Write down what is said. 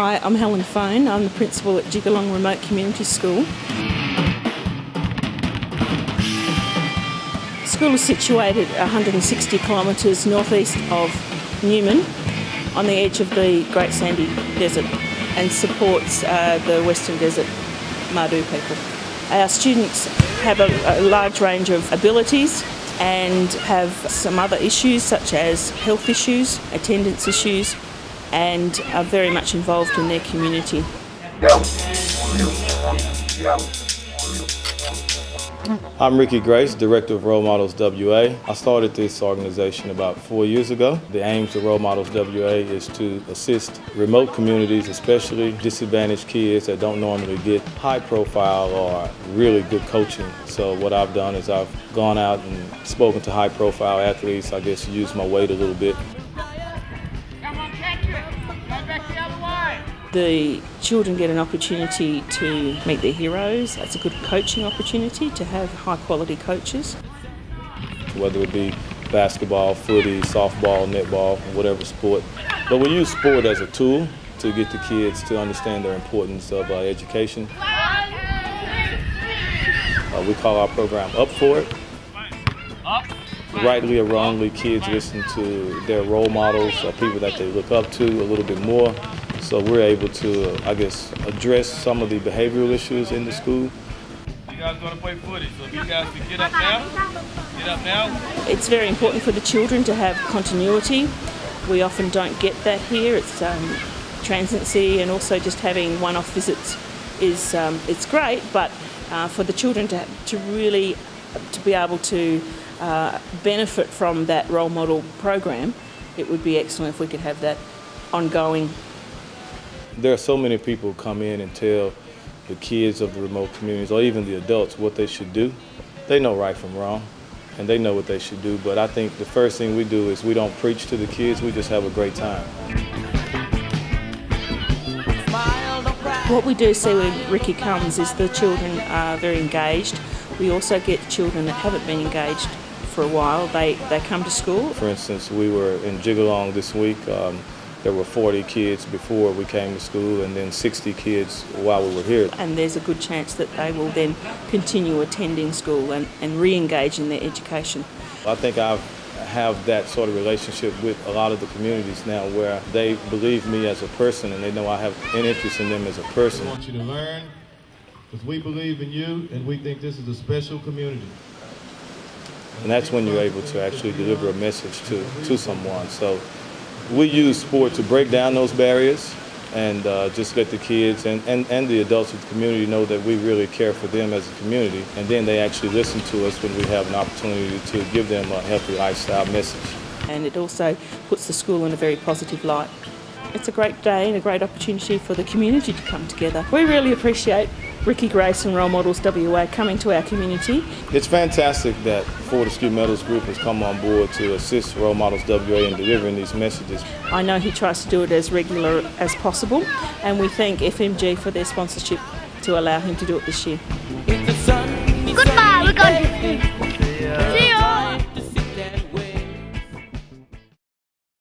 I'm Helen Phone. I'm the principal at Jigalong Remote Community School. The school is situated 160 kilometres northeast of Newman on the edge of the Great Sandy Desert and supports uh, the Western Desert Mardu people. Our students have a, a large range of abilities and have some other issues such as health issues, attendance issues, and are very much involved in their community. I'm Ricky Grace, Director of Role Models WA. I started this organization about four years ago. The aims of Role Models WA is to assist remote communities, especially disadvantaged kids that don't normally get high profile or really good coaching. So what I've done is I've gone out and spoken to high profile athletes, I guess used my weight a little bit The children get an opportunity to meet their heroes. It's a good coaching opportunity to have high quality coaches. Whether it be basketball, footy, softball, netball, whatever sport. But we use sport as a tool to get the kids to understand the importance of uh, education. Uh, we call our program Up For It. Rightly or wrongly, kids listen to their role models or people that they look up to a little bit more. So we're able to, I guess, address some of the behavioral issues in the school. You guys want to play footy, so if you guys can get up now, get up now. It's very important for the children to have continuity. We often don't get that here. It's um, transiency and also just having one-off visits is um, it's great, but uh, for the children to, to really to be able to uh, benefit from that role model program, it would be excellent if we could have that ongoing there are so many people who come in and tell the kids of the remote communities or even the adults what they should do. They know right from wrong and they know what they should do. But I think the first thing we do is we don't preach to the kids, we just have a great time. What we do see when Ricky comes is the children are very engaged. We also get children that haven't been engaged for a while. They, they come to school. For instance, we were in Jigalong this week. Um, there were 40 kids before we came to school and then 60 kids while we were here. And there's a good chance that they will then continue attending school and, and re-engage in their education. I think I have that sort of relationship with a lot of the communities now where they believe me as a person and they know I have an interest in them as a person. I want you to learn because we believe in you and we think this is a special community. And that's when you're able to actually deliver a message to, to someone. So we use sport to break down those barriers and uh, just let the kids and, and, and the adults of the community know that we really care for them as a community. And then they actually listen to us when we have an opportunity to give them a healthy lifestyle message. And it also puts the school in a very positive light. It's a great day and a great opportunity for the community to come together. We really appreciate Ricky Grace and Role Models WA coming to our community. It's fantastic that Fortescue Metals Group has come on board to assist Role Models WA in delivering these messages. I know he tries to do it as regular as possible and we thank FMG for their sponsorship to allow him to do it this year.